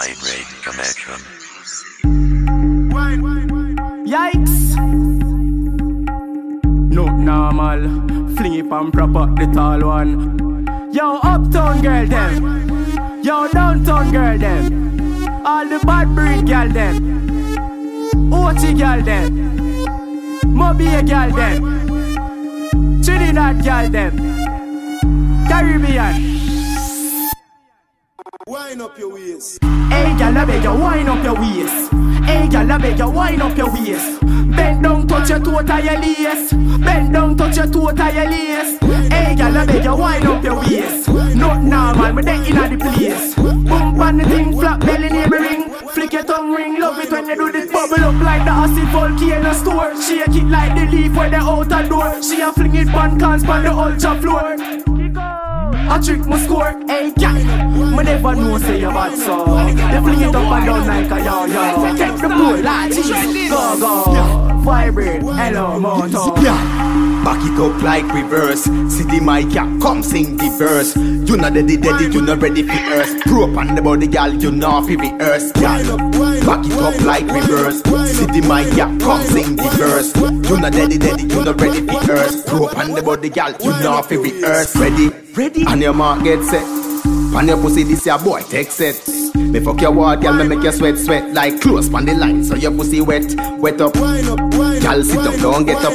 grade Connexion. Yikes! No normal, fling it and proper the tall one. Yo, uptown girl them. Yo, downtown girl them. All the bad breed girl them. OT girl them. Mobile girl them. Trinidad girl them. Caribbean. Wind up your waist. Hey, gal, I beg you, wind up your waist. Hey, gal, I beg you, wind up your waist. Bend down, touch your toe, tie your lace. Bend down, touch your toe, tie your lace. Hey, gal, I beg you, wind up your waist. Not normal, but they inna the place. Boom, pan the thing, flap belly, name ring. Flick your tongue ring, love it when you do this. Bubble up like the acid volcano store. Shake it like the leaf where the outer door. She a fling it pan cans pan the ultra floor. I trick my score, hey cat. Me never know say you bad so. They fling it up and down like a yo yo. Take the boy like cheese, go go. Vibrate, hello motor. Back it up like reverse. See the mic, yeah, come sing the verse. You not ready, ready, you not ready for earth. Throw up on the body, girl, you not fi rehearse. Yeah. Back it up like reverse. Mic, yeah, come sing the verse. You not ready, ready, you not ready for earth. Throw up on the body, gal, you not fi rehearse. Ready, ready, and your mark get set. On your pussy, this your boy, take set. Me fuck your ward, girl, me make you sweat, sweat like close on the line, so your pussy wet, wet up. Girl, sit up, don't get up.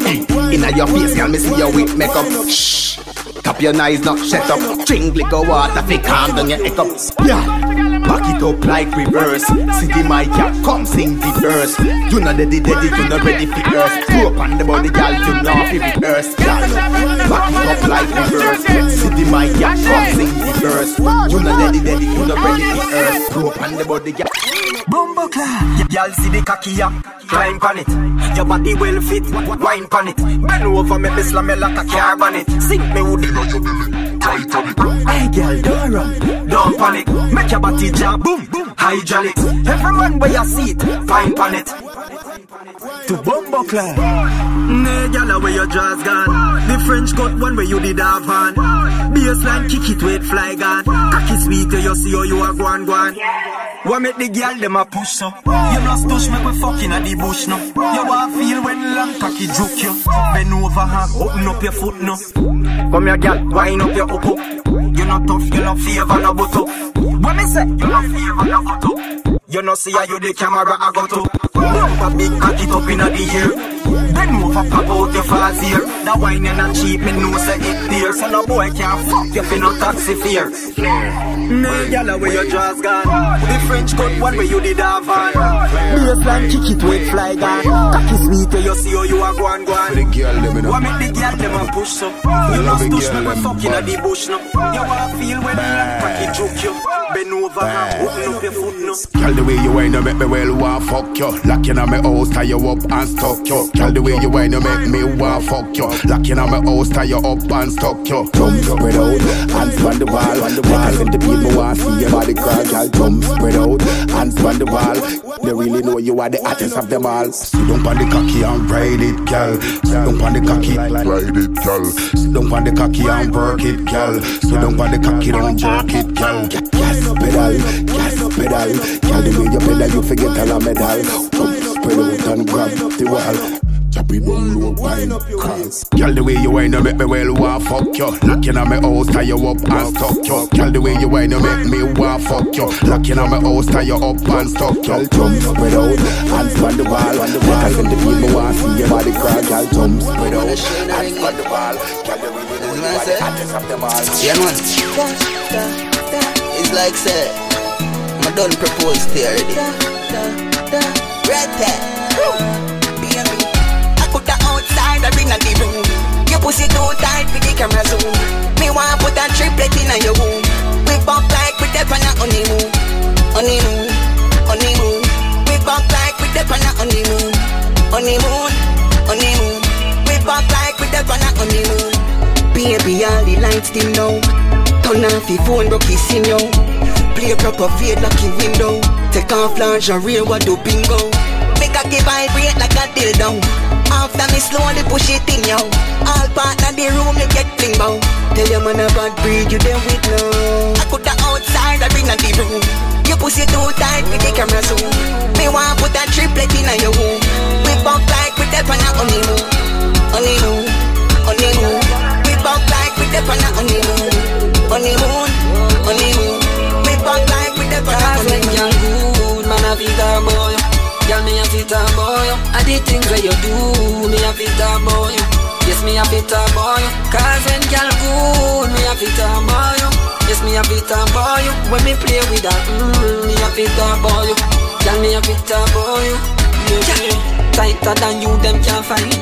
Inna your face, girl, me see your wit make up. Shh, tap your eyes, not shut up. Drink liquor water, fi calm down your echo. Yeah, back it up like reverse. See the mic, yeah, come sing the verse. You not ready, ready, you not ready for earth. Go up on the body, girl, you not fi rehearse. Yeah, back it up like reverse. See the mic, yeah, come sing the verse. You not ready, ready, you not ready for earth. Go up on the body, girl. Bumbo clap, y'all see the cocky ya, climb on it. Your body well fit, wine on it. Bend over me, me slam like a car on it. Sink me with the tight on it. Hey girl, don't run, don't panic. Make your body jab, boom, boom, hydraulic. Every man where you see it, fine on it. To Bumbo clap. Nay, girl, where your jaws gone. The French cut one where you did have on. Baseline kick it with fly gun. Cocky sweet, you see how you are going, going. What make the girl them a push so? You must push me we fucking at the bush no. You want feel when long cocky juke you. Bend over and open up your foot no. Come here, girl, wind up your up You not tough, you not favor no butt up. What me say? You not favor no butt up. You know see how you the camera I go to. Bump a big cocky up inna the air. Bend over, pop out your fast here. That wine you not cheap, me know say it there. So no boy can't fuck you for no taxi fare. Nay, girl, where your jaws gone? The French cut one where you did have on. Baseline kick it with fly gun. Cocky sweet, you see how you are going, going. The girl them in What make the girl them a push so? You the push girl me we them fucking bad. the bush no. You wanna feel when the cocky juke you. Bend over and open up your foot no. Girl, the way you whine, you make me well want fuck you. Locking on my house, tie you up and stuck you. Girl, the way you whine, you make me want fuck you. Locking on my house, tie you up and stuck you. Jump spread out, hands on the wall, on the wall. Let the people want see your body crawl, girl. Jump spread out, hands on the wall. They really know you are the hottest of them all. Sit down on the cocky and ride it, girl. Sit down on the cocky, ride it, girl. Sit down on the cocky and work it, girl. Sit down on the cocky, don't jerk it, girl. Gas pedal, gas pedal. Girl, the way you pedal, you forget all a medal. Jump spread out and grab the wall. Chop it down low, wine up your waist. Girl, the way you whine, you make me well want fuck you. Locking on my house, tie you up and stuck you. Girl, the way you whine, you make me want fuck you. Locking on my house, tie you up and stuck you. Girl, jump spread out, hands on the wall, on the wall. Let the people want see your body crawl. Girl, jump spread out, hands on the wall. Girl, the way you know you are the hottest of them all. Yeah, man. It's like say, I done propose to you already. Red tag. Baby, I put her outside, I bring her the room. Your pussy too tight with the camera zoom. Me want put a triplet in your womb. We fuck like we the on a honeymoon, honeymoon, honeymoon. We fuck like we the on a honeymoon, honeymoon, honeymoon. We fuck like we the on a honeymoon. Baby, all the lights dim now. Turn off your phone, broke kissing you. Play Propa Fade like a window. Take off lingerie, what do bingo? Make a give vibrate like a dildo. After me slowly push it in yo. All part of the room you get fling bow. Tell your man about breed you there with no. I put the outside, I bring a the room. Your pussy too tight camera zoom. Me want put a triplet in your womb. We bump like we dep on a honeymoon, honeymoon, honeymoon. We bump like we dep on a honeymoon, honeymoon. Cause when honeymoon. girl good, man a fit a boy. Girl me a fit a boy. And the things where you do, me a fit a boy. Yes, me a fit a boy. Cause when girl good, me a fit a boy. Yes, me a fit a boy. When me play with her, mm, me a fit a boy. Girl me a fit a boy. Tighter than you, them can't find.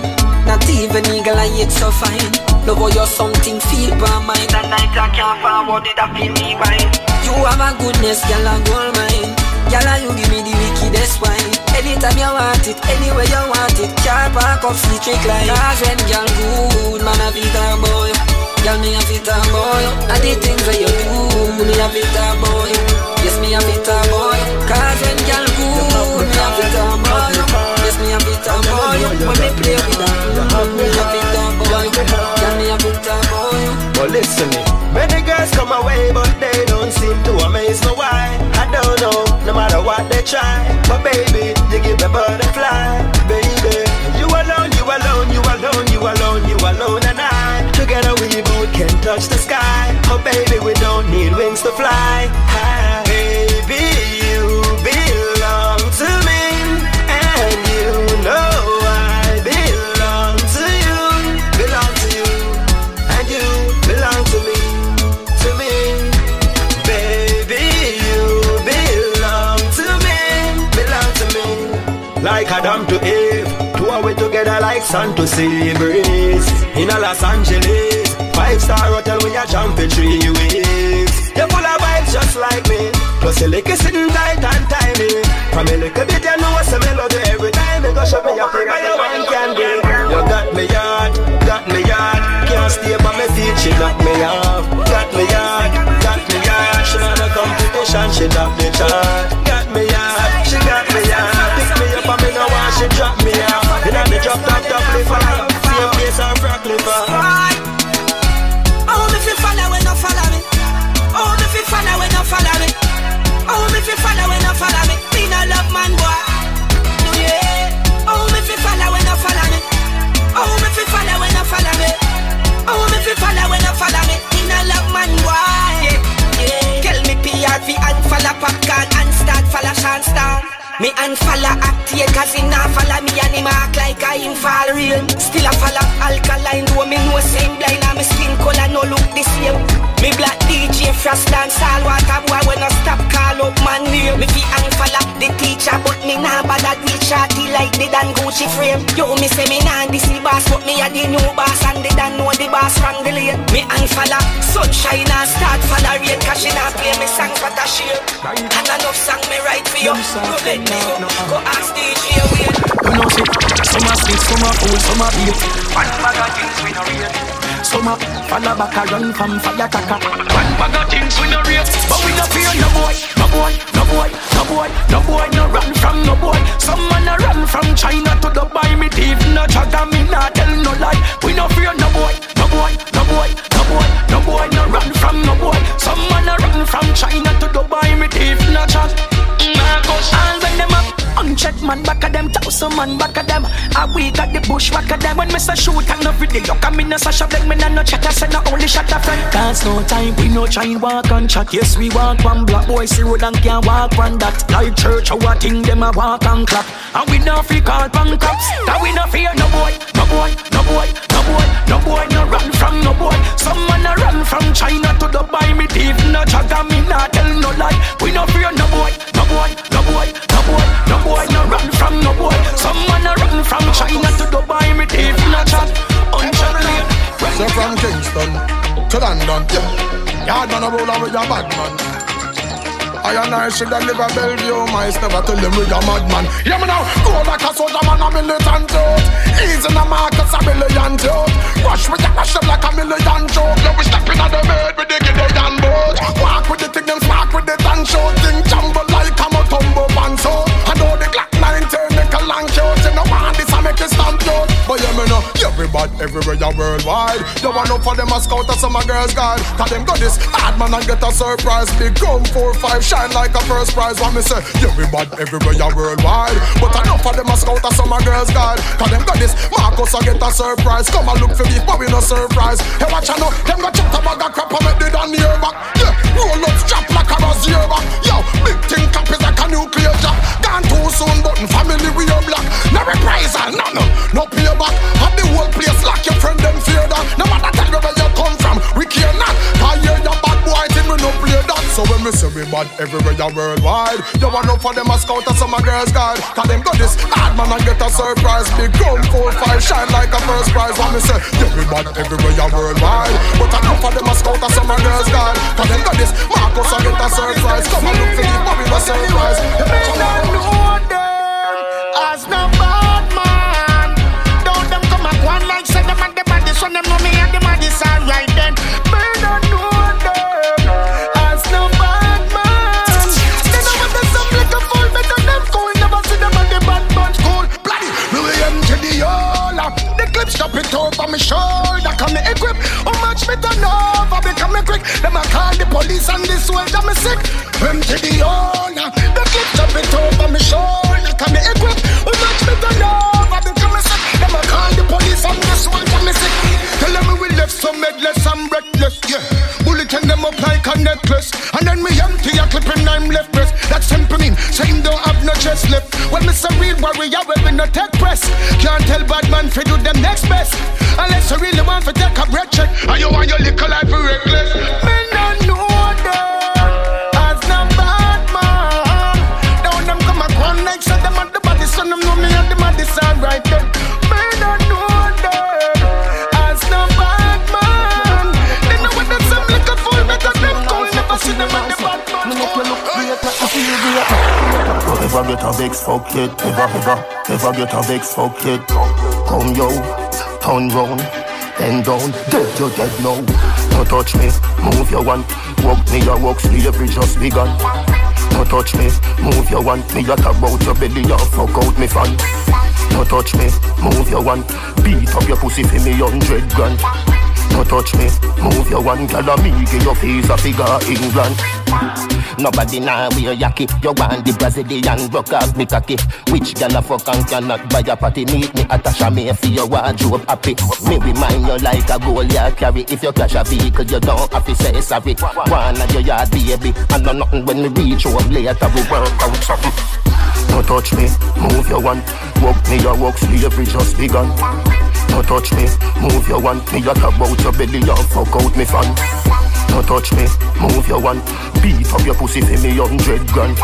Not even eagle I yet so fine. Love how you're something feel by mine. That night I can't forward it, that feel me mine. You have a goodness, girl, a gold mine. Girl, you give me the wickedest wine. Anytime you want it, anywhere you want it. Car park up, see trick line. Cause when girl good, man a fit a boy. Girl, me a fit a boy. And the things where you do, me a fit a boy. Yes, me a fit a boy. Cause when girl good, me a fit a boy. Yes, me a fit a boy. When me play with her, me a fit a boy. Girl, me a fit a boy. But listen many girls come away, but they what they try. But baby, you give me butterfly, baby. You alone, you alone, you alone, you alone, you alone, and I. Together we both can touch the sky. Oh baby, we don't need wings to fly. Ah, To Eve, two are we together like sun to sea breeze. In a Los Angeles, five star hotel we a jump for three weeks. You're full of vibes just like me, plus you lick it sitting tight and tiny. From a little bit you know what's a melody every time you go show me your figure, you want candy. You got me yard, got me yard. Can't stay by my feet, she knock me off. Got me yard, got me yard. She not a competition, she top the chart. She drop me off. Inna the drop top top liver, same place and frack liver. Oh, me fi follow when no follow me. Oh, me fi follow when no follow me. Oh, me fi follow when no follow me. Me no love man boy. Real Still a follow alkaline though me know same blind and me skin color no look the same Me black DJ frost dance all water boy when I stop call up man name. Me fi and follow the teacher but me nah bother do it shorty like the Dan Gucci frame. Yo me say me nah this the boss but me a the new boss and they don't know the boss from the lane. Me and follow sunshine and start follow rate cause she not play me songs but a share And enough song me write for you. Go let me go. Uh-uh. Go ask DJ Wayne. You know see, some are sweet, some are fool, some are beat. One bag of things we no rate. Are follow back a run from fire kaka. One bag of things we no rate, but we no fear no boy, boy, no boy, no boy, no boy, no run from no boy. Some man a run from China to Dubai, me thief no chat and me not tell no lie. We no fear no boy, no boy, no boy, no boy, no boy, no run from no boy. Some man a run from China to Dubai, me thief no chat. Marcus, all when them up. Uncheck man back of them, thousand man back of them. A week at the bush back of them. When say shoot and no video, come in a sash up like me nah no chat. I say no only shot a friend. Cause no time, we no try walk and chat. Yes, we walk one black boy, see road and can't walk one that. Like church, a thing them a walk and clap. And we no fi call pan cops. We no fear no boy, no boy, no boy, no boy, no boy, no run from no boy. Some man a run from China to Dubai. Me thief no and me not tell no lie. We no fear no boy, no boy, no boy, no boy, no boy, no run from no boy. Some man a run from China to Dubai. Me thief no chat. Unchain So from Kingston to London, yeah. Yard man a roll with your bad man. I and I should have a Bellevue. Mice Never tell them we a madman. Hear me now, go like a soldier man a militant youth Easy na Marcus a million youth Rush with ya, rush them like a million joke. Now we step in the bed with the Gideon boat. Walk with the thing, them spark with the tan show. Thing jumble like a motumbo panso I But yeah me know, everybody everywhere you worldwide. You want know for them a scout or some girls guide. Cause them got this bad man and get a surprise. Big gun four five shine like a first prize. What me say? Bad everywhere worldwide. But enough for them a scout or some girls guide. Cause them got this Marcus a get a surprise. Come and look for me, but we no surprise. Hey, watch out them got chat a bag of crap and make the down near back. Yeah, roll up strap like a razor back. Yo, big thing cap is nuclear job. Gone too soon, button family we are black. No reprisal, no no, no payback. Have the whole place lock your friend them fear that. No matter tell me where you come from, we care not. I hear your bad boy thing, we no play that. So when we say we bad everywhere worldwide, you want know for them a scout or some a girls guide. Cause them got this hard man and get a surprise. Big gun, four, five, shine like a first prize. What me say, yeah we bad everywhere worldwide. But I enough for them a scout or some a girls guide. Cause them got this Marcus and get a surprise. Come and look a surprise. Me don't know them as no bad man. Don't them come and go on like say them the so them know me the then. Don't know them as no bad man. They know some better them. Never see them the bad. Bloody, the clip stop it over my me equip, much? Become me quick. Them a call the police and this way me sick. Empty the yola. Necklace. And then me empty a clip and I'm left breast. That simple mean, say don't have no chest left. When me say real warrior, we no take press. Can't tell bad man fi do them next best. Unless you really want to take a breath check. And you want your liquor life reckless. Don't get a vex, fuck it. Ever, ever, ever get a vex, fuck it. Come yo, turn round, bend down, dead you dead now. No touch me, move your one. Walk me your walk, slavery just begun. No touch me, move your one. Me at about your belly, you fuck out me fan. No touch me, move your one. Beat up your pussy for me hundred grand. No touch me, move your one. Girl, me give your face a figure England. Nobody now wear yaki. You want the Brazilian rock off me cocky. Which gal a fuck and cannot buy a party? Meet me at a chamois for your wardrobe happy Me remind you like a goal you carry. If you crash a vehicle you don't have to say sorry. One of your yard baby. I know nothing when me reach home later. We work out something. No touch me, move your one. Walk me your walk slavery just begun. No touch me, move your one. Me at about your belly you fuck out me fan no touch me, move your one. Beat up your pussy for me hundred grand.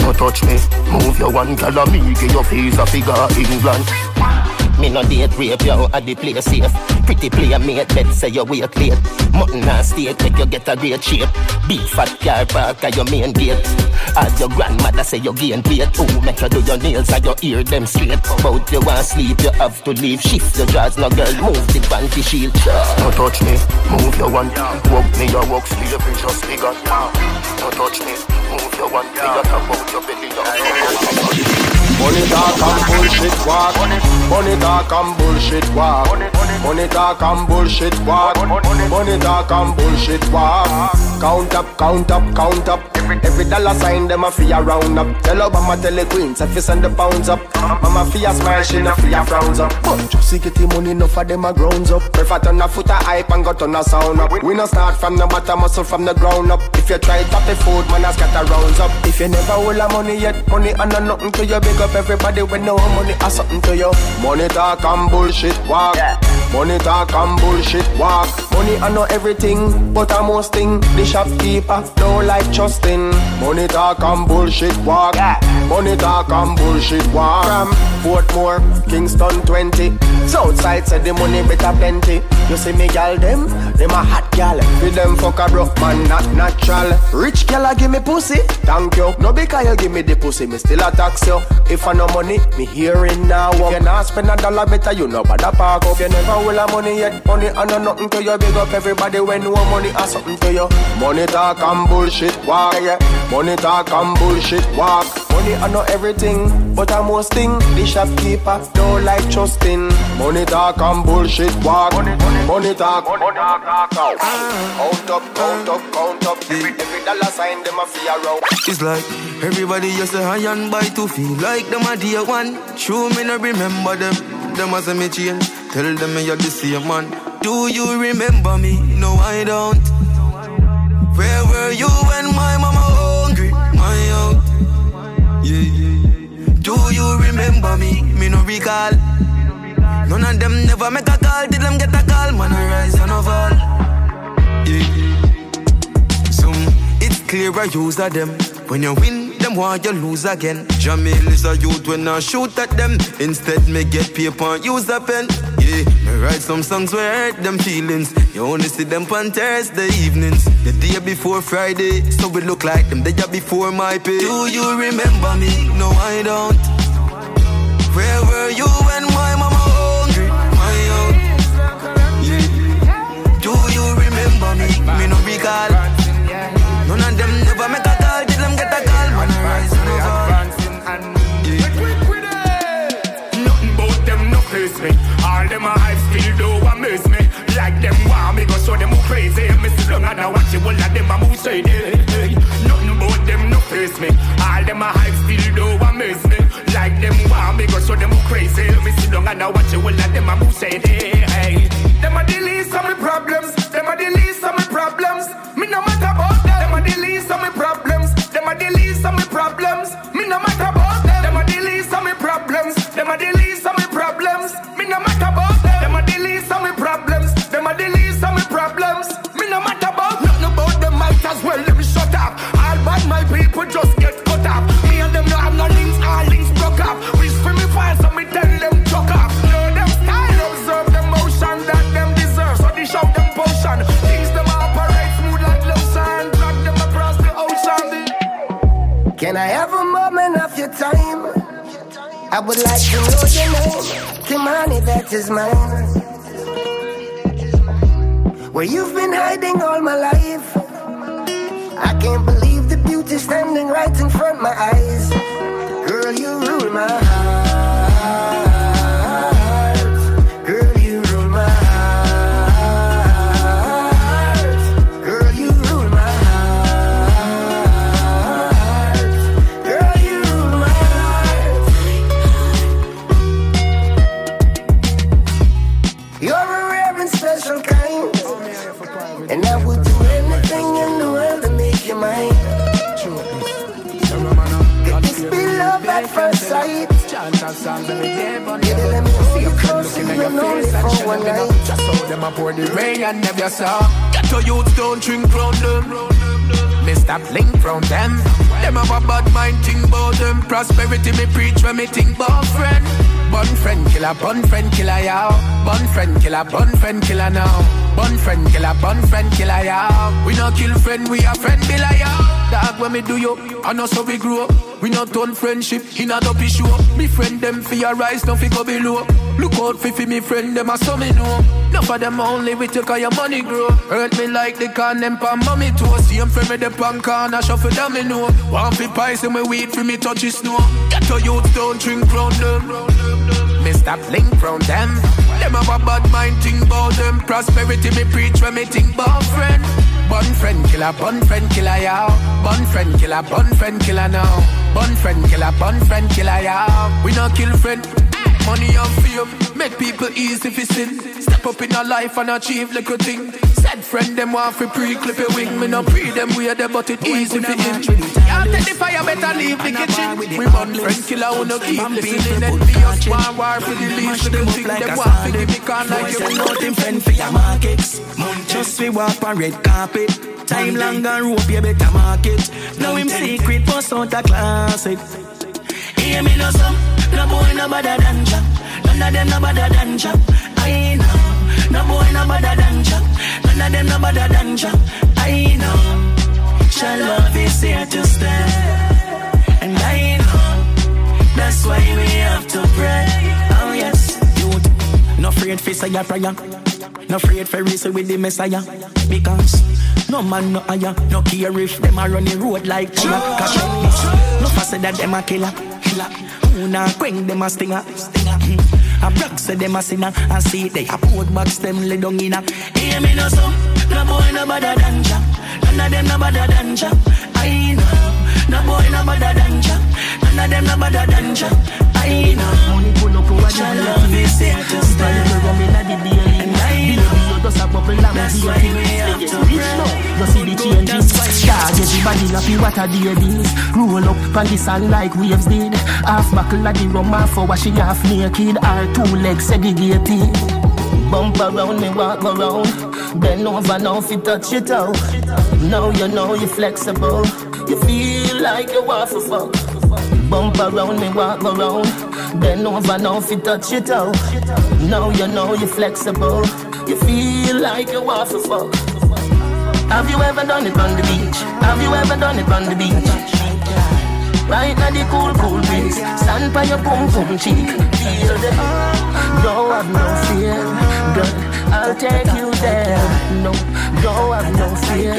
No touch me, move your one. Girl, me give your face a figure England. Me no date rape you at the place safe. Pretty player mate, bet say you wait late. Mutton and steak make you get a great shape. Big fat car park at your main gate. As your grandmother say you gain weight. Oh, make you do your nails and your ear them straight. About you want sleep, you have to leave. Shift your jaws, no girl, move the panty shield. No touch me, move your one. Walk me your walk, slavery just begun. No touch me, move your one. Me got about your belly, your Money talk and bullshit walk. Money talk and bullshit walk. Money talk and bullshit walk. Money talk and bullshit walk. Count up, count up, count up. Every dollar sign them a fee round up. Tell Obama, tell the queens if you send the pounds up. Mama fee a smile, she no fee a frowns up. But just see get the money, enough for them a grounds up. Prefer turn a foot a hype and got on a sound up. We no start from the bottom, muscle from the ground up. If you try top the food, man, I scatter rounds up. If you never hold a money yet, money and a nothing to you. Big up everybody when no money has something to you. Money talk and bullshit walk. Money talk and bullshit walk. Money I know everything, but I most thing the shopkeeper don't like trusting. Money talk and bullshit walk. Money talk and bullshit walk. From Portmore, Kingston 20. Southside said the money better plenty. You see me gal them, them a hot gal. With them fuck a broke man, not natural. Rich gal a give me pussy, thank you. No because you give me the pussy, me still a tax you. If I no money, me hearing now. If you not spend a dollar better, you know bad park up. You never will have money yet, money and no nothing to you. Big up everybody when no money has something to you. Money talk and bullshit walk, yeah. Money talk and bullshit walk. Money are not everything, but I most thing. The shopkeeper don't like trusting. Money talk and bullshit walk. Money, money, money talk, money talk, ah. talk out. Count up, count up, count up. Every, every dollar sign them a fear out. It's like everybody just a high and buy to feel like them a dear one. True, me no remember them. Them as a me change. Tell them me you're the same man. Do you remember me? No, I don't. Where were you when remember me? Me no recall. None of them never make a call. Did them get a call? Man, I rise and fall. Yeah. Some it's clear I use them. When you win, them want you lose again. Jahmiel is a youth when I shoot at them. Instead, me get paper and use a pen. Yeah, me write some songs where hurt them feelings. You only see them on Thursday evenings. The day before Friday, so we look like them the day before my pay. Do you remember me? No, I don't. Where were you when my mama hungry? Do you remember me? Me no recall. None of them never a. Did them get a. Nothing about them no face me. All them still amaze me. Like them me go show them who crazy. Them a move. Hey, eh? Nothing them no face me. All them still do amaze me. Like them want me go so them crazy. Me sit down and I watch it, all of them a move shady. Hey, them a the least problems. Them a the least of problems. Me no I would like to know your name. Kymani, that is mine. Where you've been hiding all my life. I can't believe the beauty standing right in front of my eyes. Girl, you rule my heart. Baby, let me hold you close even only for one night. Just how them a pour the rain and never saw. Get your youths don't drink round them. Mr. Blink from them. Them have a bad mind think about them. Prosperity me preach when me think about friend. Bun friend killer, bun friend killer, yow. Bun friend killer, bun friend killer now. Bun friend killer, bun friend killer, yow. We no kill friend, we a friend be yow. Dog when me do yo, I know so we grow up. We not turn friendship in a dopey show. Me friend them fi a rise, no fi go below. Look out fi fi me friend them a so me know. Enough of them only with you cause your money grow. Hurt me like the can them pan mommy toe. Same friend me the pan can a shuffle them me know. Want fi pies and me weed fi me touch his snow. Get your youth don't drink round them. Mr. Blink from them. Them have a bad mind think about them. Prosperity me preach when me think about friend. Bun friend killer, bun friend killer, yow. Bun friend killer, bun friend killer now. Bun friend killer, bun friend killer, yow. We no kill friend. Money and fame make people easy fi sin. Step up in a life and achieve little thing. Said friend them want fi pre-clip your wing. Me no pre them we there but it easy fi in. Y'all take the fire better leave the kitchen. We bun friend killer who no keep listening. Envious war war for the least little thing. Them want fi give me can like you. Out friend for your markets. Just we walk on red carpet. Time long and rope, you better market. Now him secret bust out a closet. Hear me no some, no boy no better than Jah. None of them no better than Jah. I know, no boy no better than Jah. None of them no better than Jah. I know, your love is here to stay, and I know that's why we have to pray. Oh yes, youth, no afraid face a prayer. No afraid for race with the messiah Because no man no higher No care if them a run the road like Cause No said that them a killer. Killer. Who nah quang them a stinger. Stinger. Mm. A block say them a sinner. I see they a put box them lay down in a. Hear me no some. No boy no better than Jah. None of them no better than Jah. I know. No boy no better than Jah. None of them no better than Jah. I know. Over Your love is to stay. Style me rum inna the daily. Baby, you just a bubble and That's why we have to Rich now, you see the changes. Dog, everybody happy what a day this. Roll up on the sand like waves did. Half buckle of the rum, half for wash it half naked. Our two legs segregated. Bump around me, walk around. Bend over now if you touch it out. Now you know you're flexible. You feel like you want to. Bump around me, walk around. Bend over now if you touch it out. Now you know you're flexible. You feel like you want to fuck. Have you ever done it on the beach? Have you ever done it on the beach? Right now the cool, cool breeze Stand by your pum pum cheek Feel the Don't have no fear Girl, I'll take you there No, don't have no fear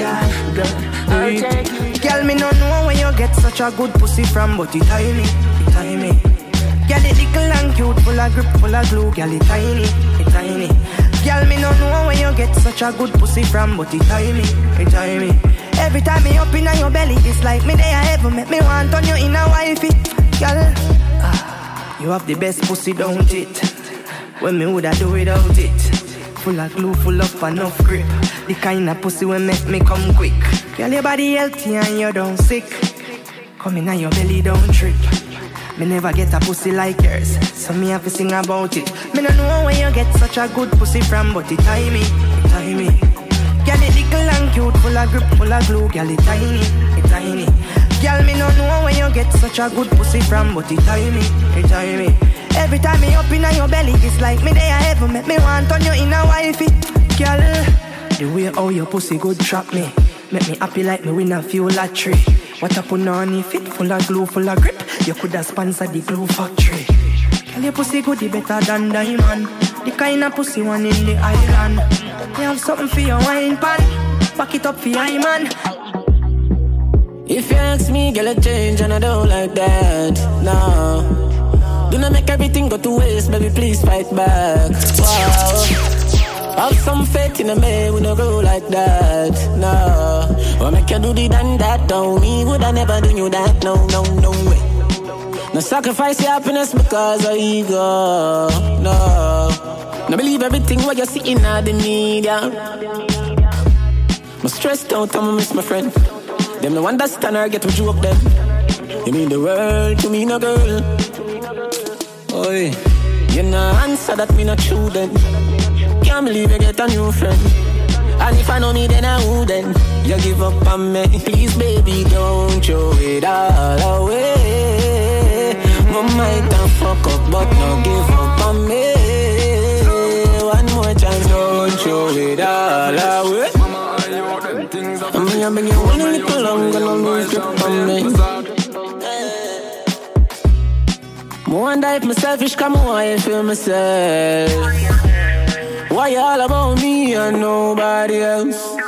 Girl, I'll take you Girl, me no know when you get such a good pussy from, but it tiny, it tiny. Girl, it little and cute, full of grip, full of glue. Girl, it tiny, it tiny. Girl, me no know when you get such a good pussy from, but it tiny, it tiny. Every time me up in your belly, it's like me there heaven. Make me want on you in a wifey, girl. Ah, you have the best pussy, don't it? When me woulda do without it. Full of glue, full of enough grip. The kind of pussy will make me come quick. Girl, your body healthy and you don't sick. Come in and your belly don't trip. Me never get a pussy like yours, so me have to sing about it. Me no know where you get such a good pussy from, but it tiny, me, it tiny. Girl, it little and cute, full of grip, full of glue. Girl, it tiny, it tiny. Girl, me no know where you get such a good pussy from, but it tiny, me, it. Me. Every time me up in your belly, it's like me there heaven. Make me want on you in a wifey, girl. The way how your pussy good trap me, make me happy like me win a few lottery. What a punani fit, full of glue, full of grip. You coulda sponsored the glue factory. Girl, your pussy good, it better than diamond. The kind of pussy one in the island. You have something for your wine pan, back it up for your man. If you ask me, girl, I change and I don't like that. No. Do not make everything go to waste, baby, please fight back. Wow. Have some faith in a man, we no go like that. No. What make you do the done that? Don't we would I never do you that? No, no, no way. No sacrifice your happiness because of ego. No. No believe everything what you see in the media. I'm stressed out, I'ma miss my friend. Them no understand or get to joke them. You mean the world to me, no girl. Oi, you no answer that me not true then. Can't believe you get a new friend. And if I know me, then I wouldn't. You give up on me, please, baby, don't throw it all away. My might and fuck up, but no give up on me. One more chance, don't throw it all away. I mean, I've been here one little longer, no lose grip on me. More wonder if me selfish, come on, I feel myself. Why you all about me and nobody else?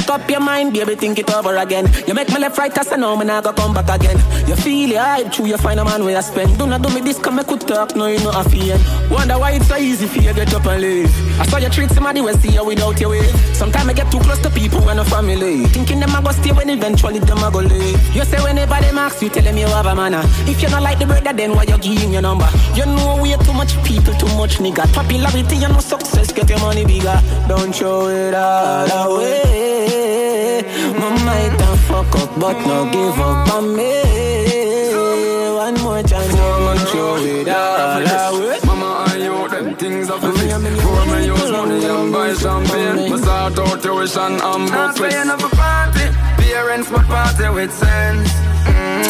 Make up your mind, baby, think it over again. You make me left right, I know me not go come back again. You feel your hype, true, you find a man where you spend. Do not do me this, come me could talk, no, you know a fear. Wonder why it's so easy for you to get up and leave. I saw you treat somebody when see you without your way. Sometimes I get too close to people when a family. Thinking them I go stay when eventually them I go leave. You say whenever they ask you, tell them you have a manner. Ah. If you not like the brother, then why you give him your number? You know we are too much people, too much nigga. Popularity and no success, get your money bigger. Don't show it all away. My might and fuck up, but no give up on me. One more chance, don't show it all away. Mama, I you them things of the fix. For me use money and buy champagne. Me sort out tuition and Not book paying up a party. Parents but party with sense. Mm.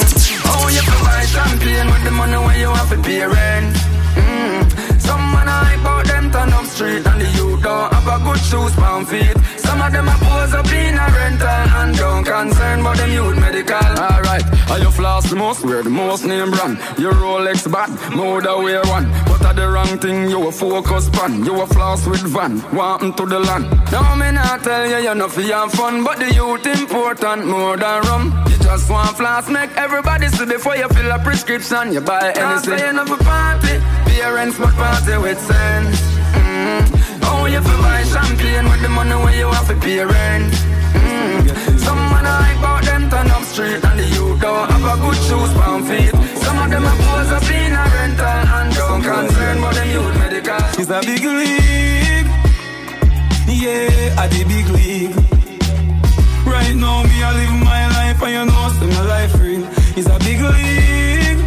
Oh, you can buy champagne with the money when you have to pay rent. Mm. Some man I hype out them turn up street and the youth don't have a good shoes on feet. Some of them a pose up in a rental and don't concern but them youth medical. Alright, are you floss the most? Wear the most name brand. Your Rolex bad, more than wear one. But at the wrong thing, you a focus pan. You a floss with van, wanting to the land. Now me not tell you you're not for fun, but the youth important more than rum. You just want floss, make everybody see before you fill a prescription. You buy anything. Not enough a party, parents but party with sense. Mm-hmm. Oh, you feel buy champagne with the money where you have to pay rent. Mm. Some man hype about them turn up street and the youth don't have a good shoes pound feet. Some of them are pose up in a rental and don't concern about them youth medical. It's a big league, yeah, at the big league. Right now, me I live my life and you know, see my life real. It's a big league,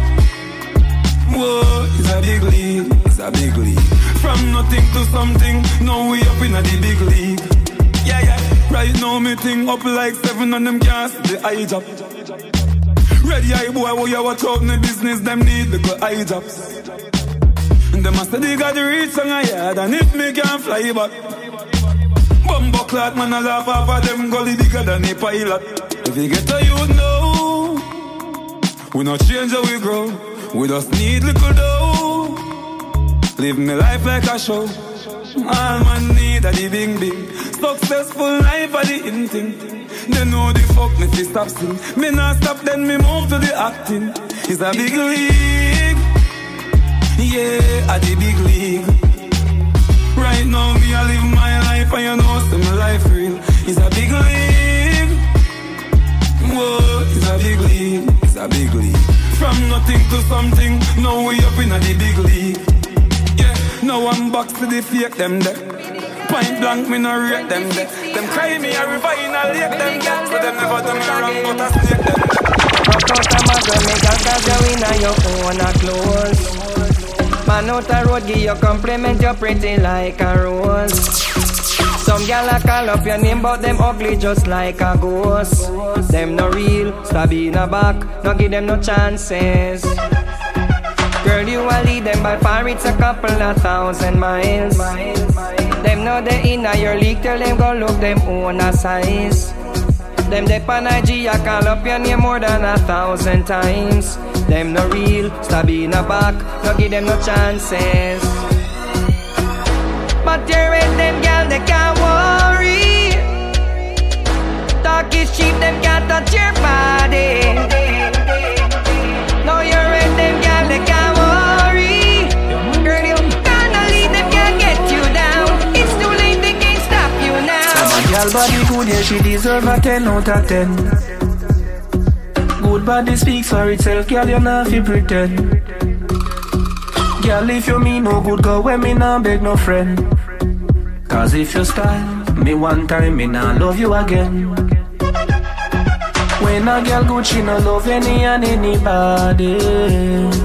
whoa, it's a big league, it's a big league. From nothing to something, now we up in the big league. Yeah, yeah. Right now, me thing up like seven on them gas, the eye job. Ready eye boy, what you watch out the business, them need the good eye jobs. And them master they got the reach on a yard, and if me can fly back. Bumbo clock, man, I laugh off of them gully bigger than a pilot. If you get to you know, we not change how we grow. We just need little dough. Live me life like a show. All man need a the bing bing. Successful life are the in thing. They know the fuck me fi stop sing. Me not stop then me move to the acting. It's a big league. Yeah, at the big league. Right now me I live my life and you know see my life real. It's a big league. Whoa, it's a big league. It's a big league. From nothing to something, now we up in a the big league. Yeah, now I'm to the fake them there. Point blank, me no rate them there. Them cry me a river in a lake them there. So them never do me wrong, but I snake them Rock out a muggle, make a cause you in your own clothes. Man out a road, give you compliment, you're pretty like a rose. Some gal a call up your name, but them ugly just like a ghost. Them no real, stab in a back, no give them no chances. Girl, you a lead them by far, it's a couple of thousand miles. miles Them know they inna your league, tell them go look them own a size. Them dep on call up your name more than a thousand times. Them no real, stab in a back, no give them no chances. But you're with them gal, they can't worry. Talk is cheap, them can't touch your body. She deserve a 10 out of 10. Good body speaks for itself, girl, you're not fi pretend. Girl, if you mean no good, go where me nah beg no friend. Cause if you style me one time, me nah love you again. When a girl good, she no love any and anybody.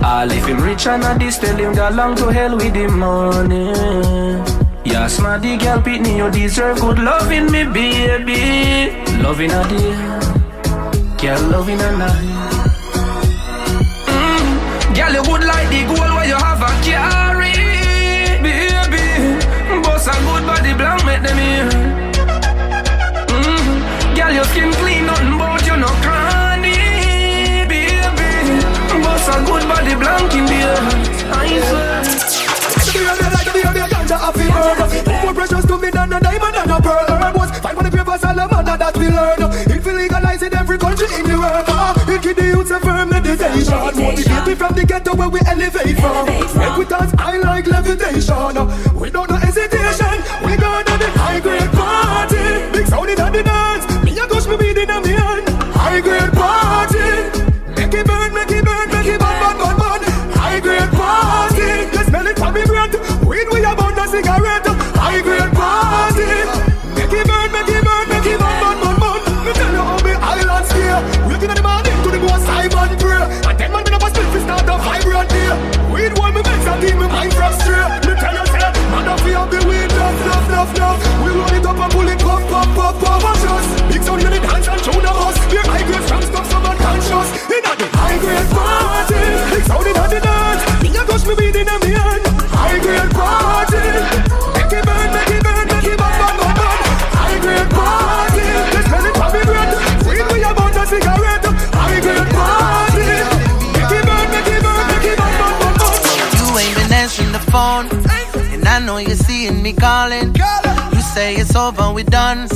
All if him rich and a this, tell him go long to hell with the money. Yeah, smarty girl, pitney, you deserve good loving me, baby. Loving a day, girl, loving a night. Mm, girl, you good like the gold where you have a carry, baby. Boss a good body blank, make them hear. Mm, girl, your skin clean, nothing but you no cranny, baby. Boss a good body blank in the earth. I swear. That we learn. If we legalize in every country in the world ah, It give the youths a firm meditation. Motivate me from the ghetto where we elevate from. We dance high like levitation. Without no hesitation. We gonna the high grade party. Big sound in the dance me calling. You say it's over, we done.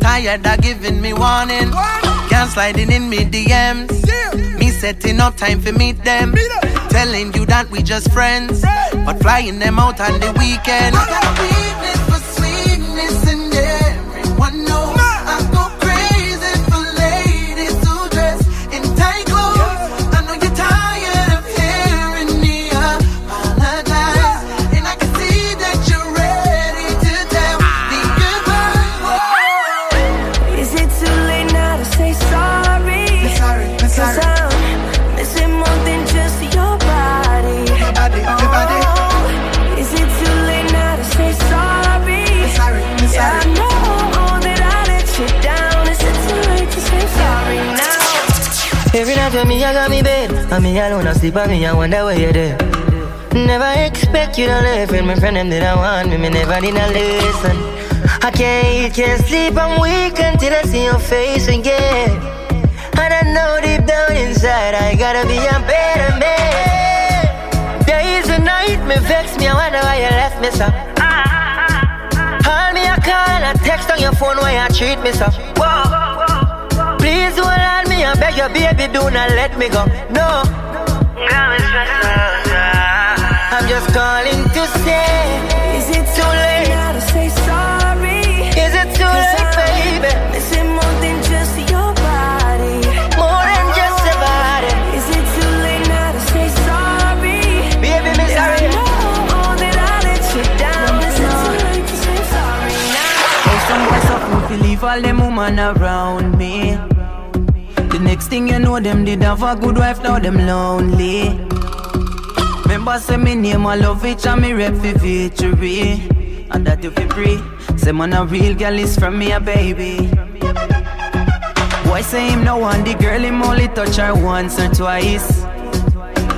Tired of giving me warning. Can't sliding in me DMs. Me setting up time for meet them. Telling you that we just friends. But flying them out on the weekend. And me alone, I sleep, and me, I wonder where you're there. Never expect you to leave when my friend them did I want me, me never did not listen. I can't eat, can't sleep, I'm weak until I see your face again. And I know deep down inside I gotta be a better man. Days and night me vex me, I wonder why you left me so. Call me a call, a text on your phone why you treat me so. Whoa. Please hold on me, I beg you, baby, do not let me go. No. I'm just calling to say, Is it too late now to say sorry? Is it too late, baby? Missing more than just your body. More than just a body. Is it too late now to say sorry? Baby, me Yeah, sorry. I know that I let you down. Is it too late to say sorry now? Hey, some boys up if leave all them woman around me. The next thing you know, them did have a good wife, now them lonely. Remember, say me name, I love it, and me rep for victory. And that you feel free. Say, man, a real girl is from me, a baby. Boy, say him no one, the girl him only touch her once or twice.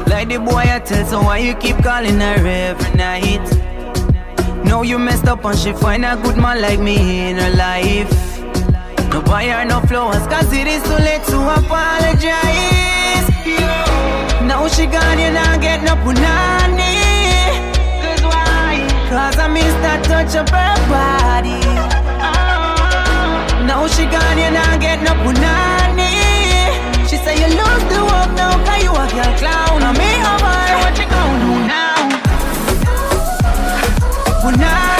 Like the boy I tell, so why you keep calling her every night? Know you messed up and she find a good man like me in her life. No her no flowers, cause it is too late to apologize. Now she gone, you not get no punani. Cause why? Cause I miss that touch of her body. Oh. Now she gone, you not get no punani. She say you lose the work now, cause you a girl clown. I me over her, what you gonna do now? Punani.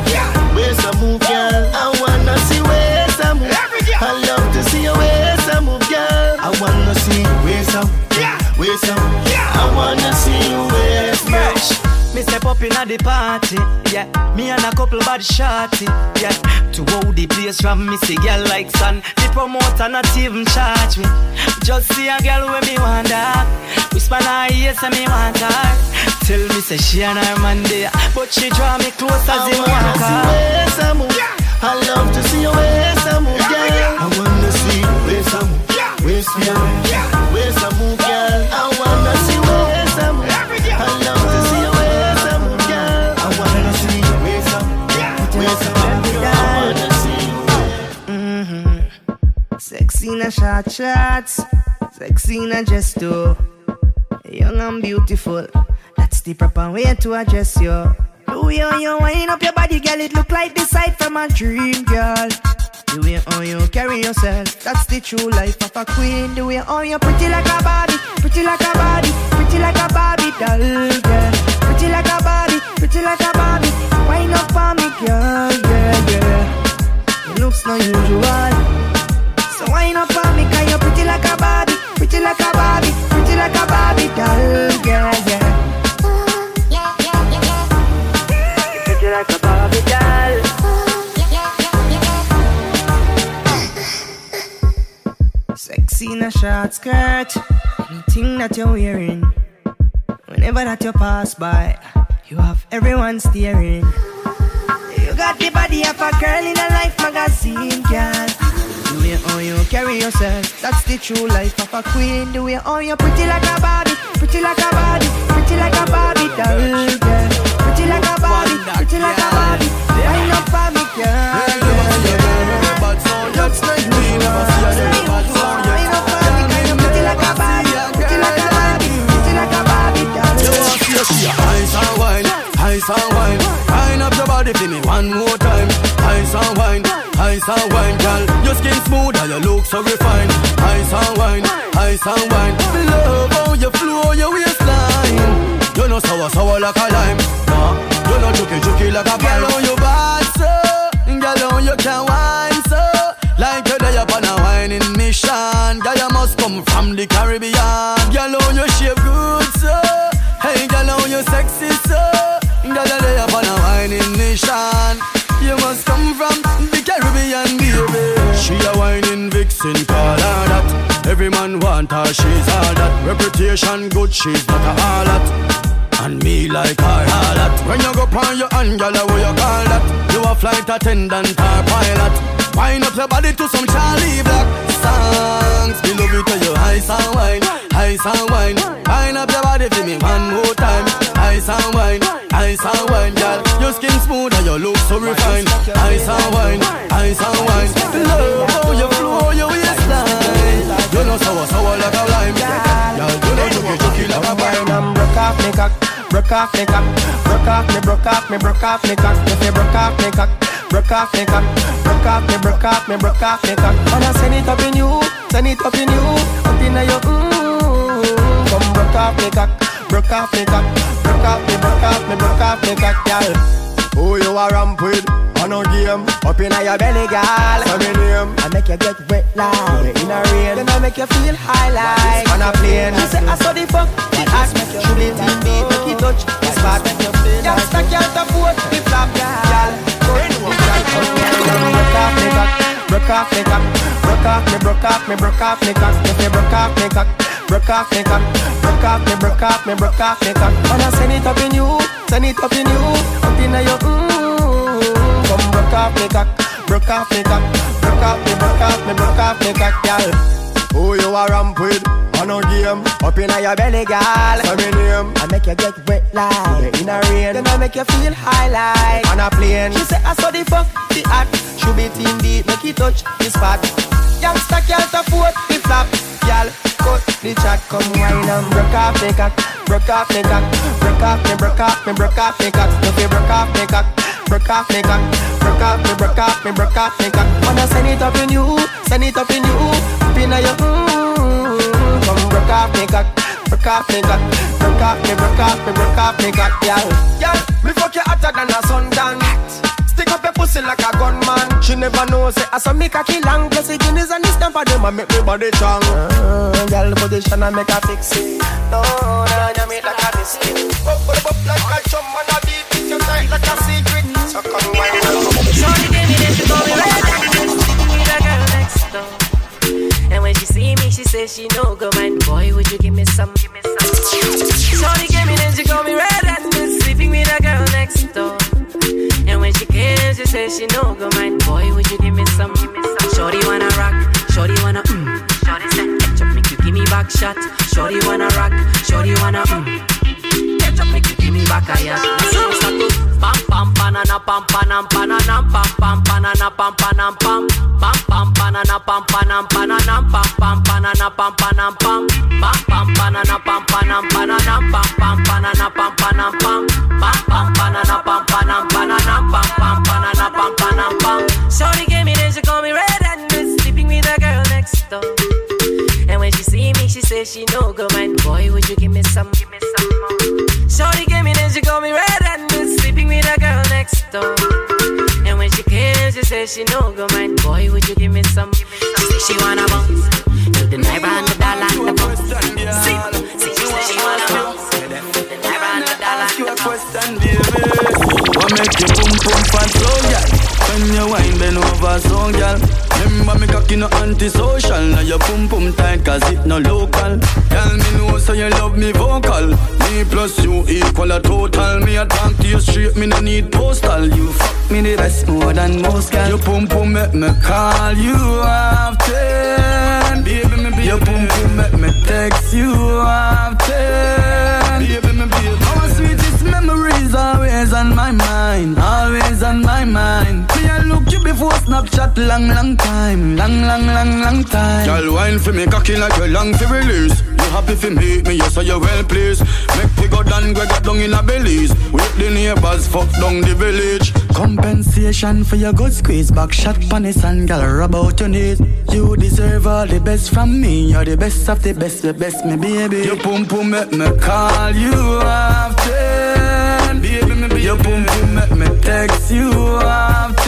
Me step up the party, yeah. Me and a couple body shorty, yeah. To hold the place from me see girl like sun. The promoter not even charge me. Just see a girl when me want her. Whisper in her ear say me want her. Tell me say she and her man there, but she draw me close as I him wanna want see her. wear some move. I love to see you wear some move, girl. I wanna see you wear some move. Wear some move. Sexy in a short sexy in a too. Young and beautiful, that's the proper way to address you. The way on you wind up your body, girl, it look like the sight from a dream, girl. The way how you carry yourself, that's the true life of a queen. The way how you pretty like a Barbie, pretty like a Barbie, pretty like a Barbie doll, girl. Pretty like a Barbie, pretty like a Barbie. Wind up for me, girl, yeah, yeah. It looks no usual. So wind up on me, cause you're pretty like a Barbie, pretty like a Barbie, pretty like a Barbie doll, yeah, yeah. You're pretty like a Barbie doll. Sexy in a short skirt, anything that you're wearing. Whenever that you pass by, You have everyone staring. You got the body of a girl in a life magazine, girl. The way how you carry yourself, that's the true life of a queen. The way how you pretty like a Barbie, pretty like a Barbie, pretty like a ice and wine. Love how oh, you flow oh, your waistline. You know sour, sour like a lime. Nah, you know juky, juky like a pine. Girl, how you bad so, girl, how you can wine so. Like you're there upon a whining mission. Girl, you must come from the Caribbean. Girl, how you shape good so. Hey, girl, how you sexy so. Girl, you're there upon a whining mission. You must come from the Caribbean, baby. She a whining vixen, call her that. Every man want her, she's all that. Reputation good, she's not a harlot. And me like her harlot. When you go on your hand, girl, what you call that? You a flight attendant or pilot. Wind up your body to some Charly Black songs. We love it to you, ice and wine, ice and wine. Wind up your body for me one more time. Ice and wine, ice and wine, girl. Your skin smooth and your look so refined. Ice and wine, ice and wine. Love how you flow your waistline. You know sour, sour like a lime. Girl, you know juky, juky like a wine. I'm broke off me cock, broke off me cock, broke off me, broke off me, broke off me cock. If you broke off me cock. Broke off me cock, broke off me, broke off me, broke off me cock. I send it up in you, send it up in you, up in your mmm. Come broke off me cock, broke off me cock, broke off me, broke off me, broke off me cock, girl. Who you a ramp with? On a game, up in your belly, girl. Say me name. I make you get wet like in a rain. Then I make you feel high like on a plane. She say I saw the fuck, the ass, shoot it in beat, make it touch the spot. Youngster can't afford the flap, girl. Broke off me cock, broke off me cock, broke off me, broke off me, broke off me cock. If you broke off me cock, broke off me cock, broke off me, broke off me, broke off me cock. Wanna send it up in you, send it up in you, up in your mmm. Broke off me cock, broke off me cock, broke off me, broke off me, broke off me cock, girl. Who you a ramp with? On a game, up in your belly, girl. Say me name. I make you get wet like in a rain. Then I make you feel high like on a plane. She say I saw the fuck, the act. Should be team beat, make it touch the spot. Youngster can't afford the flap, girl. Cut the chat, come wine and broke off me cock, broke off me cock, broke off me, broke off me, broke off me cock. If you broke off me cock, broke off me cock, broke off me, broke off me, broke off me cock. Wanna send it up in you, send it up in you, up in your mmm. Come broke off me cock, broke off me cock, broke off me, broke off me, broke off me cock, girl. Girl, me fuck you hotter than a sundown. Stick up your pussy like a gunman. She never knows it. I saw me cocky long. Plus the guineas and the stamp for them. I make me body strong. Uh, girl, position and make her fix it. No, no, no, me like a biscuit. Bop, bop, bop, like a drum and a beat she no go mind. Boy, would you give me some? Give me some. Shorty gave me this, she call me red at sleeping with a girl next door. And when she came, she said she no go mind. Boy, would you give me some? Give me some. Shorty wanna rock, shorty wanna mm. Shorty said, ketchup make you give me back shot. Shorty wanna rock, shorty wanna mm. Ketchup make you give me back a yacht. So pam pam banana pam panam pananam pam pam banana pam panam pam pam pam banana pam panam pananam pam pam banana pam panam pam pam pam banana pam panam pananam pam pam banana pam panam pam pam pam banana pam panam pananam pam pam banana pam panam pam Shorty gave me then she call me red and sleeping with a girl next door and when she see me, she says she no go mind. Boy, would you give me some? Give me some more. Shorty gave me then she call me red a girl next door. And when she came, she says she no go mind. Boy, would you give me some? She say she wanna bounce to the naira and the dollar and the bounce. See, see, she say she wanna bounce the naira and the dollar and the bounce. What make you boom boom fat slow, girl? When you wine, bend over so, girl. Remember me cocky no antisocial. Now your boom boom tight, cause it no local. Girl, me know say you love me vocal. Me plus you equal a total. Me a talk to you straight, me no need postal. You fuck me the best more than most girl. You pum pum make me call you often. Baby, me baby. You pum pum make me text you often. Baby, me baby. Our sweetest memories always on my mind, always on my mind. Before Snapchat long, long time, long, long, long, long time. Girl, wine for me, cocky like you long for release. You happy for me, me, yes, so you well pleased. Make me go down, go get down in a bellies. With the neighbors, fuck down the village. Compensation for your good squeeze, back shot panis and girl, rub out your knees. You deserve all the best from me. You're the best of the best, the best, me baby. Your pum pum make me call you often. Baby, me baby. Your pum pum make me text you often.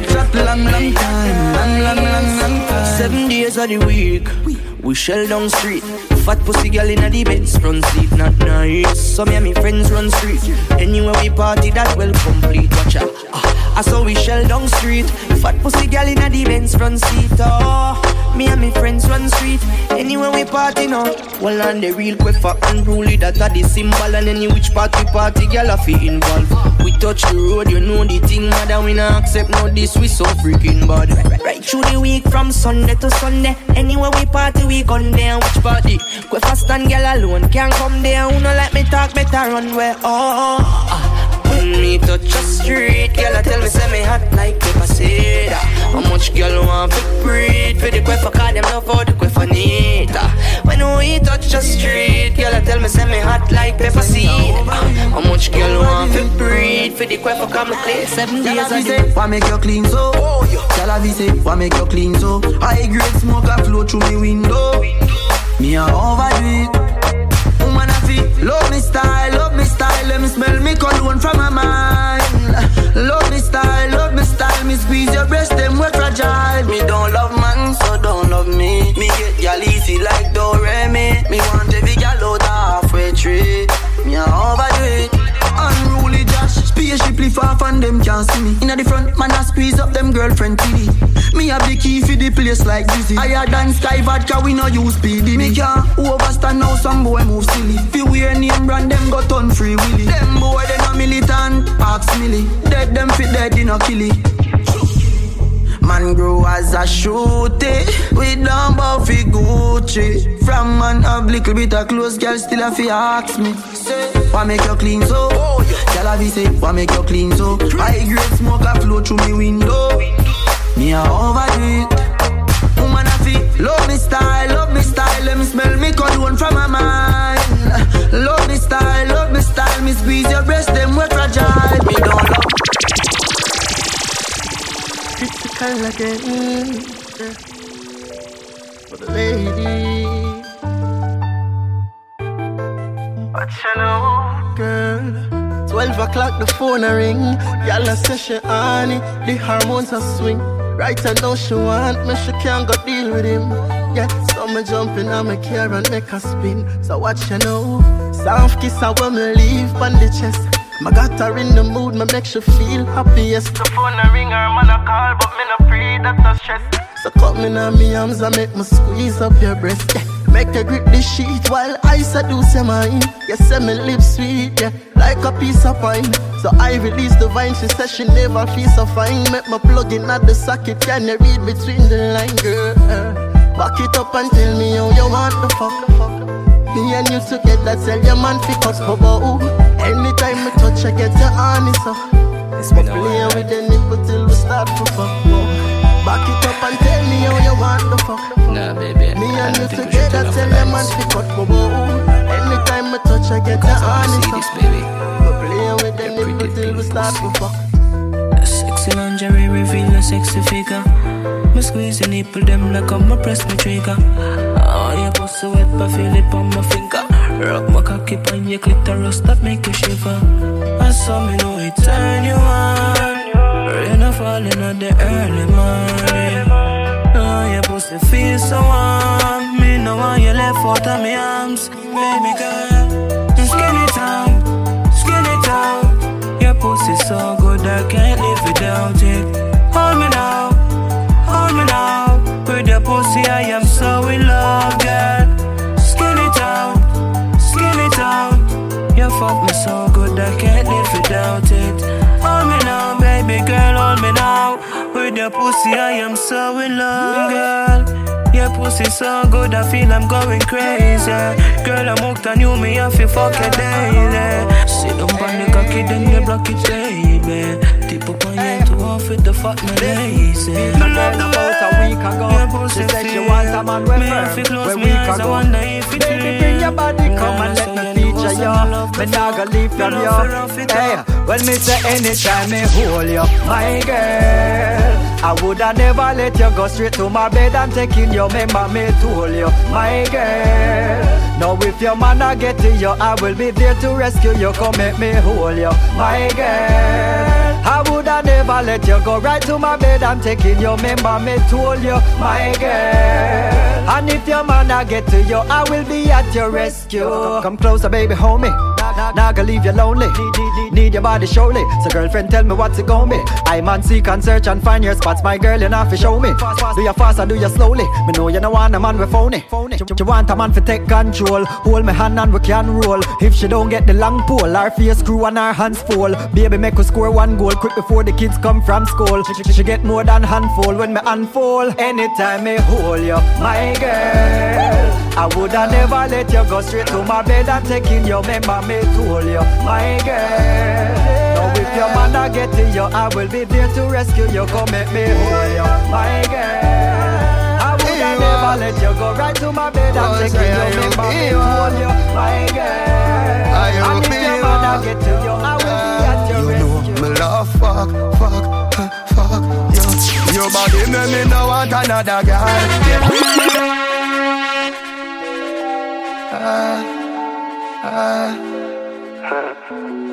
Snapchat, long, long time, long, long, long, long time. Seven days of the week, we shell down street. Fat pussy girl in the beds, front seat not nice. So me and friends run street. Anywhere we party, that well complete. Watch out. Ah, I saw we shell down street. Fat pussy girl in the Benz front seat. Oh, me and me friends run street. Anywhere we party now. Well, on the real quick for unruly, that are the symbol. And any which party party, girl, I feel involved. We touch the road, you know the thing, mother. We not accept no this, we so freaking bad. Right through the week from Sunday to Sunday. Anywhere we party, we gun there. Which party? Quick fast and girl alone can't come there. Who no like me talk, better run where? Oh, ah. when me touch the street, girl, I tell me say me hot like pepper cedar. How much girl want to breathe for the quiff? Cause them love for the quiff need. When we touch the street, girl, I tell me say me hot like pepper seed. How much girl want to breathe for the quiff? Cause me play seven days a day. Why make you clean so? Tell her say, why make you clean so? High grade smoke a flow through me window. Me a overdo it. Woman a feel love me style, love me style. Let me smell me cologne from my mind. Love me style, love me style. Me squeeze your breast, them we fragile. Me don't love man, so don't love me. Me get gal easy like Doremi. Me want every gal out Half Way Tree. Me a Josh, spaceship lift off and them can't see me. Inna the front, man I squeeze up them girlfriend TD. Me have the key for the place like dizzy. Higher than sky vodka, we no use PD. Me can't overstand now some boy move silly. Fi wear name brand, them got on free willy. Them boy they no militant, ask milly. Dead them fit dead, they no kill it. Man grow as a shooty. We don't bow fi Gucci. From man have little bit of clothes Girl still a fi ask me. Say, why make you clean so? oh Girl a fi say, why make you clean so? High grade smoke a flow through me window. Me a overdo Woman a fi love me style, love me style. Let me smell me cologne from my mind. Love me style, love me style. Me squeeze your breast, Again For the lady. What you know, girl. 12 o'clock the phone a ring. Y'all a say she on it The hormones a swing. Right and now she want me. She can't go deal with him. Yeah, so me jump in on my car and make her spin. So what you know? Soft kiss I when me leave on the chest I got her in the mood, me make she feel happiest. The phone a ring, her man a call, but me no free, that a stress. So come in on me arms and make me squeeze up your breast. Yeah. Make her grip the sheet while I seduce your mind. You say me lips sweet, yeah, like a piece of pine. So I release the vine, she says she never feels so fine. Make my plug in at the socket, can you read between the lines, girl? Back it up and tell me how you want the fuck. Me and you together, tell your man fi cut for bow. Anytime me touch, I get your honest so. Me play with the nipple till we start to fuck. oh. Back it up and tell me how you want the fuck. Nah, baby. Me I and you don't think we should together, turn off tell the your man lights. for bow. Anytime me touch, I get your Cause I wanna honest see so. this, baby. Me play with the nipple till we start to fuck. Sexy lingerie reveal a sexy figure. Me squeeze your nipple them like I'm a press me trigger. Oh, your pussy wet, but feel it on my finger. Rock my cocky on your clitoris that make you shiver. I saw me know it turn you on. Rain a falling at the early morning. Oh, your pussy feel so warm. Me know why you left out of me arms. Baby girl, skin it out, skin it out Your pussy so good I can't live without it. Hold me now, hold me now. With your pussy I am fuck me so good, I can't live without it. Hold me now, baby girl, hold me now. With your pussy, I am so in love, girl. Your pussy so good, I feel I'm going crazy. Girl, I'm hooked on you, me, I feel fuck it daily. Sit down on the cocky, then you block it, baby. Tip up on your off with the fuck, my lazy. My love the about a week ago. She said she want a man with her. When we can go. Baby, bring your body, come and let me feature you. Me nah go leave from you. Hey, when me say anytime me hold you, my girl. I woulda never let you go straight to my bed and taking your member me told you, my girl. Now if your man a get to you, I will be there to rescue you. Come make me hold you, my girl. I woulda never let you go right to my bed. I'm taking your member, me told you, my girl. And if your man a get to you, I will be at your rescue. Come closer, baby, hold me. Nah, gonna leave you lonely. Need your body surely. So girlfriend, tell me what's it gonna be. I man seek and search and find your spots. My girl, you have to show me. Do you fast or do you slowly? Me know you don't want a man with phony. You want a man to take control. Hold my hand and we can roll. If she don't get the long pole, our face screw and our hands full. Baby, make her score one goal quick before the kids come from school. She, she get more than handful when me unfold. Anytime me hold you, my girl. I woulda never let you go straight to my bed and taking your member me told you, my girl. Now if your a get to you, I will be there to rescue you. Come make me hold you, my girl. I woulda never let you go right to my bed and your member me told you, my girl. And if your get to you, I will be at your rescue. Me love fuck, fuck, huh, fuck you. Your body make me no want another girl. Yeah. Ah, ah.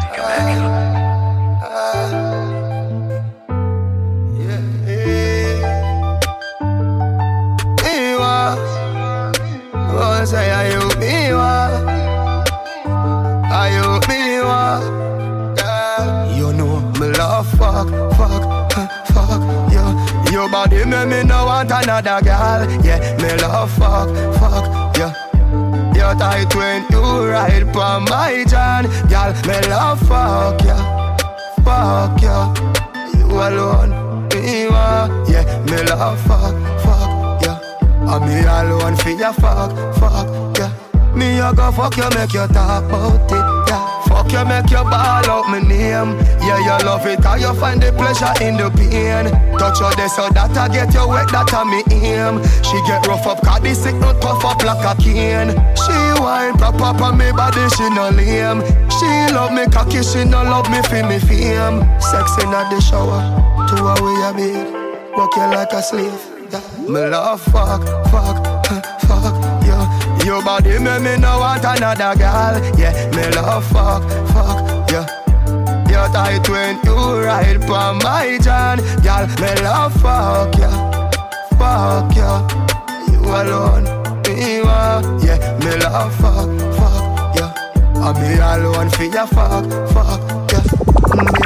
to come back oh say are you me wa, are you me wa? Girl, you know me love fuck, fuck, fuck you. Your body make me no want another girl. Yeah, me love fuck, fuck you. You're tight when you ride for my John, girl. Me love fuck you, fuck you. You alone, me wa, yeah. Me love fuck, fuck you. And me alone for your fuck, fuck yeah. Me a go fuck you, make you talk about it, yeah. You, make you ball out my name. Yeah, you love it, how you find the pleasure in the pain. Touch her there so that I get your wet, that I me aim. She get rough up, cause this sick not tough up like a cane. She wine prop up on me body, she no lame. She love me cocky, she no love me feel me fame. Sex in the shower, two away a bed, walk you like a slave. Yeah. Me love fuck, fuck. Your body make me no want another girl. Yeah, me love fuck, fuck you. You're tight when you ride for my John, girl. Me love fuck yeah, fuck you. You alone, me want, yeah. Me love fuck, fuck you. I be alone for your fuck, fuck you. Mm, yeah.